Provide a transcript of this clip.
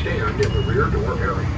stand in the rear door area.